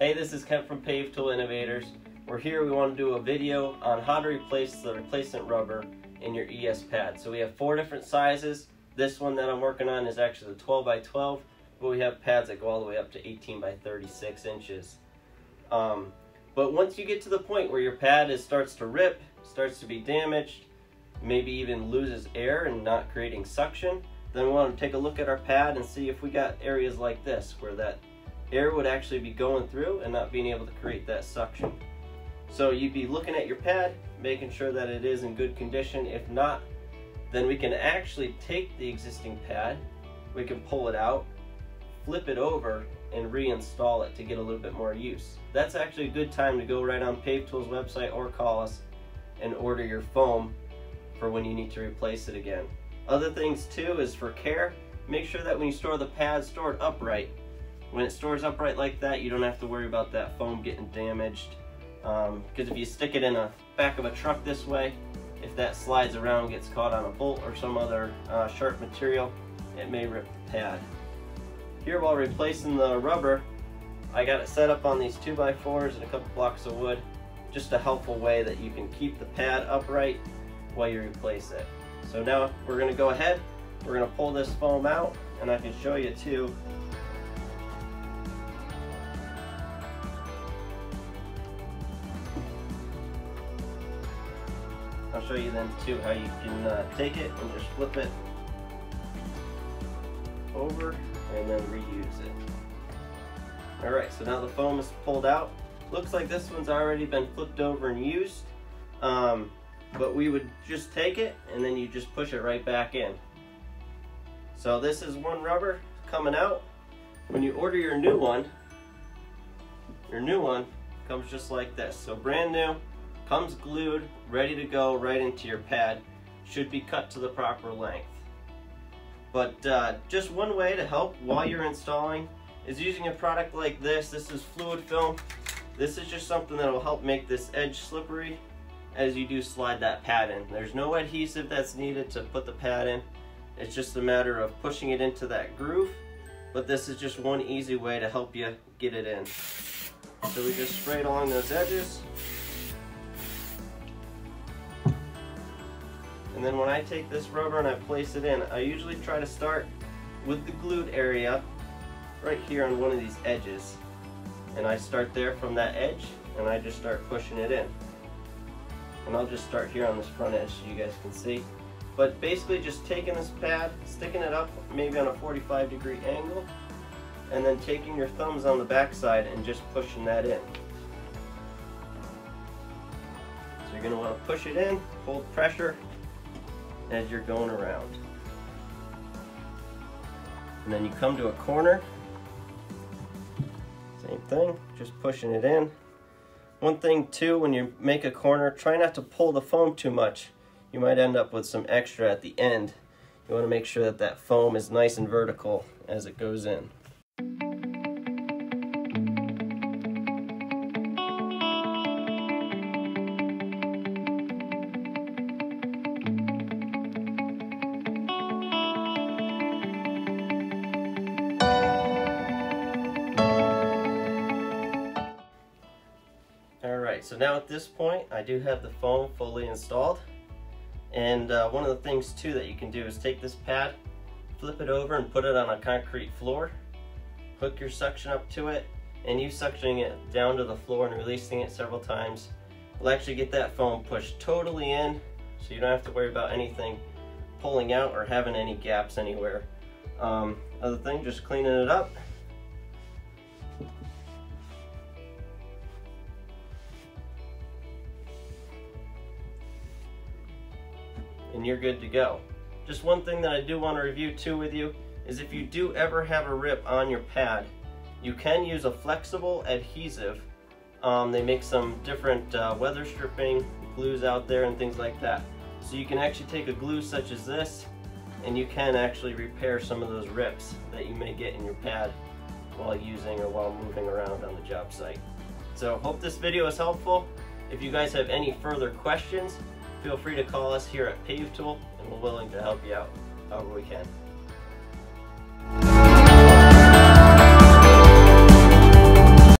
Hey, this is Kent from Pave Tool Innovators. We're here, we want to do a video on how to replace the replacement rubber in your ES pad. So we have four different sizes. This one that I'm working on is actually the 12 by 12, but we have pads that go all the way up to 18 by 36 inches. Um, but once you get to the point where your pad is, starts to rip, starts to be damaged, maybe even loses air and not creating suction, then we want to take a look at our pad and see if we got areas like this where that air would actually be going through and not being able to create that suction. So you'd be looking at your pad, making sure that it is in good condition. If not, then we can actually take the existing pad, we can pull it out, flip it over, and reinstall it to get a little bit more use. That's actually a good time to go right on Pave Tools website or call us and order your foam for when you need to replace it again. Other things too is for care, make sure that when you store the pad, store it upright. When it stores upright like that, you don't have to worry about that foam getting damaged. Because um, if you stick it in a back of a truck this way, if that slides around gets caught on a bolt or some other uh, sharp material, it may rip the pad. Here while replacing the rubber, I got it set up on these 2x4s and a couple blocks of wood. Just a helpful way that you can keep the pad upright while you replace it. So now we're going to go ahead, we're going to pull this foam out and I can show you too I'll show you then too how you can uh, take it and just flip it over and then reuse it. Alright, so now the foam is pulled out. Looks like this one's already been flipped over and used. Um, but we would just take it and then you just push it right back in. So this is one rubber coming out. When you order your new one, your new one comes just like this. So brand new, Comes glued, ready to go right into your pad. Should be cut to the proper length. But uh, just one way to help while you're installing is using a product like this. This is fluid film. This is just something that will help make this edge slippery as you do slide that pad in. There's no adhesive that's needed to put the pad in. It's just a matter of pushing it into that groove. But this is just one easy way to help you get it in. So we just spray along those edges. And then when I take this rubber and I place it in, I usually try to start with the glued area right here on one of these edges. And I start there from that edge and I just start pushing it in. And I'll just start here on this front edge so you guys can see. But basically just taking this pad, sticking it up maybe on a 45 degree angle, and then taking your thumbs on the back side and just pushing that in. So you're going to want to push it in, hold pressure, as you're going around. And then you come to a corner, same thing, just pushing it in. One thing too, when you make a corner, try not to pull the foam too much. You might end up with some extra at the end. You want to make sure that that foam is nice and vertical as it goes in. Alright, so now at this point I do have the foam fully installed. And uh, one of the things too that you can do is take this pad, flip it over and put it on a concrete floor, hook your suction up to it and you suctioning it down to the floor and releasing it several times will actually get that foam pushed totally in. So you don't have to worry about anything pulling out or having any gaps anywhere. Um, other thing, just cleaning it up you're good to go. Just one thing that I do want to review too with you is if you do ever have a rip on your pad, you can use a flexible adhesive. Um, they make some different uh, weather stripping glues out there and things like that. So you can actually take a glue such as this and you can actually repair some of those rips that you may get in your pad while using or while moving around on the job site. So hope this video is helpful. If you guys have any further questions, feel free to call us here at Pave Tool and we're willing to help you out however we can.